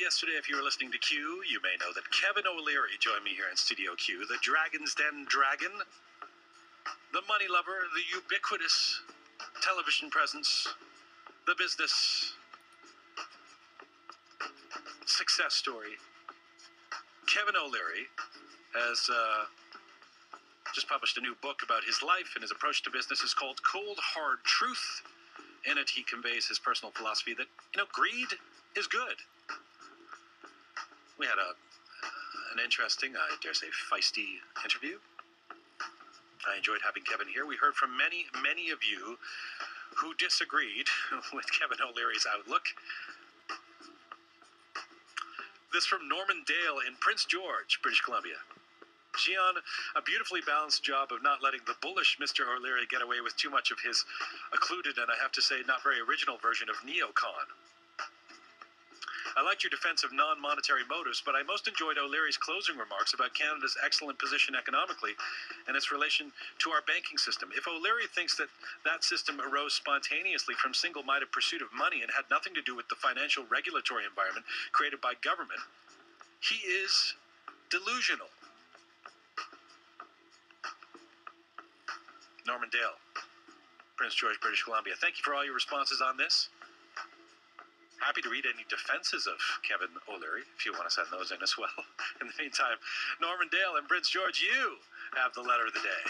yesterday, if you were listening to Q, you may know that Kevin O'Leary joined me here in Studio Q, the Dragon's Den Dragon, the money lover, the ubiquitous television presence, the business success story. Kevin O'Leary has uh, just published a new book about his life and his approach to business. It's called Cold Hard Truth. In it, he conveys his personal philosophy that, you know, greed is good. We had a an interesting, I dare say, feisty interview. I enjoyed having Kevin here. We heard from many, many of you who disagreed with Kevin O'Leary's outlook. This from Norman Dale in Prince George, British Columbia. Jian, a beautifully balanced job of not letting the bullish Mr. O'Leary get away with too much of his occluded and I have to say not very original version of neocon. I liked your defense of non monetary motives, but I most enjoyed O'Leary's closing remarks about Canada's excellent position economically and its relation to our banking system. If O'Leary thinks that that system arose spontaneously from single minded pursuit of money and had nothing to do with the financial regulatory environment created by government, he is delusional. Norman Dale, Prince George, British Columbia. Thank you for all your responses on this. Happy to read any defenses of Kevin O'Leary if you want to send those in as well. In the meantime, Norman Dale and Prince George, you have the letter of the day.